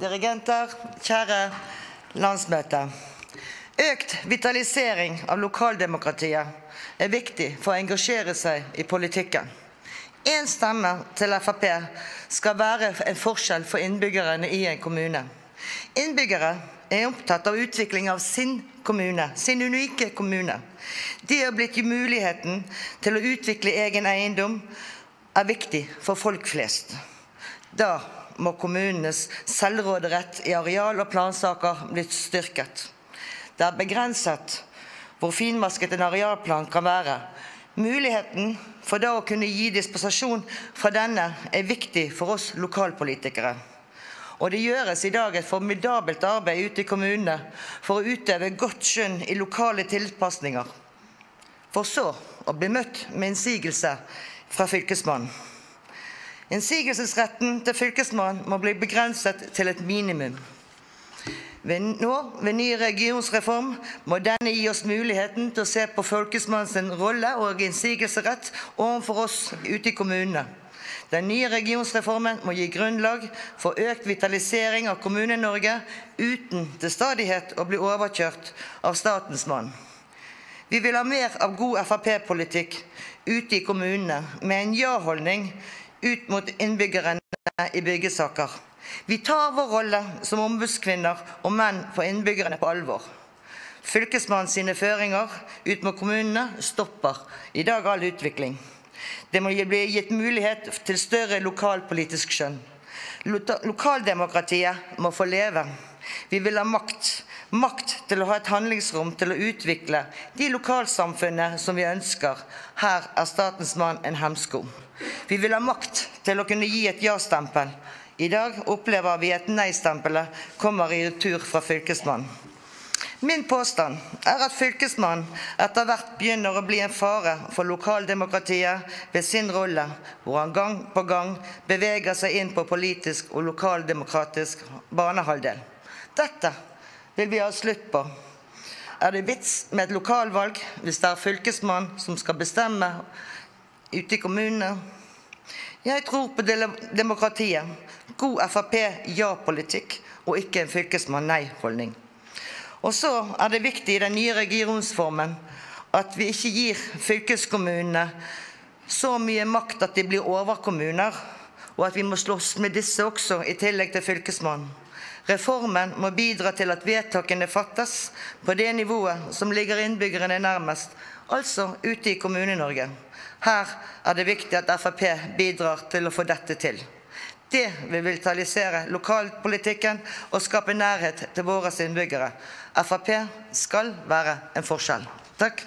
dirigenter, kjære landsmøte. Økt vitalisering av lokaldemokratiet er viktig for å engasjere seg i politikken. Én stemme til Frp skal være en forskjell for innbyggerne i en kommune. Innbyggere er opptatt av utvikling av sin kommune, sin unike kommune. De har blitt gitt muligheten til å utvikle egen eiendom er viktig for folk flest. Da må kommunenes selvråderett i areal- og plansaker bli styrket. Det er begrenset hvor finmasket en arealplan kan være. Muligheten for da å kunne gi dispensasjon fra denne er viktig for oss lokalpolitikere. Og det gjøres i dag et formidabelt arbeid ute i kommunene for å utøve godt skjønn i lokale tilpasninger, for så å bli møtt med innsigelse fra Fylkesmannen. Innsigelsesretten til Fylkesmannen må bli begrenset til et minimum. Nå, ved ny regionsreform, må denne gi oss muligheten til å se på Fylkesmannens rolle og innsigelserett overfor oss ute i kommunene. Den nye regionsreformen må gi grunnlag for økt vitalisering av Kommune-Norge uten til stadighet å bli overkjørt av statens mann. Vi vil ha mer av god Frp-politikk ute i kommunene, med en ja-holdning ut mot innbyggerne i byggesaker. Vi tar vår rolle som ombudskvinner og menn for innbyggerne på alvor. Fylkesmannen sine føringer ut mot kommunene stopper i dag all utvikling. Det må bli gitt mulighet til større lokalpolitisk skjønn. Lokaldemokratiet må få leve. Vi vil ha makt. Makt til å ha et handlingsrom til å utvikle de lokalsamfunnene som vi ønsker. Her er statens mann en hemsko. Vi vil ha makt til å kunne gi et ja-stempel. I dag opplever vi at nei-stempelet kommer i retur fra Fylkesmannen. Min påstand er at Fylkesmannen etter hvert begynner å bli en fare for lokaldemokratiet ved sin rolle, hvor han gang på gang beveger seg inn på politisk og lokaldemokratisk banehalvdel. Dette vil vi ha slutt på. Er det vits med et lokalvalg hvis det er Fylkesmannen som skal bestemme ute i kommunene? Jeg tror på demokratiet, god Frp-ja-politikk og ikke en fylkesmann-nei-holdning. Og så er det viktig i den nye regionsformen at vi ikke gir fylkeskommunene så mye makt at de blir overkommuner, og at vi må slåss med disse også, i tillegg til Fylkesmannen. Reformen må bidra til at vedtakene fattes på det nivået som ligger innbyggerne nærmest, altså ute i Kommune-Norge. Her er det viktig at Frp bidrar til å få dette til. Det vil vitalisere lokalpolitikken og skape nærhet til våre innbyggere. Frp skal være en forskjell. Takk.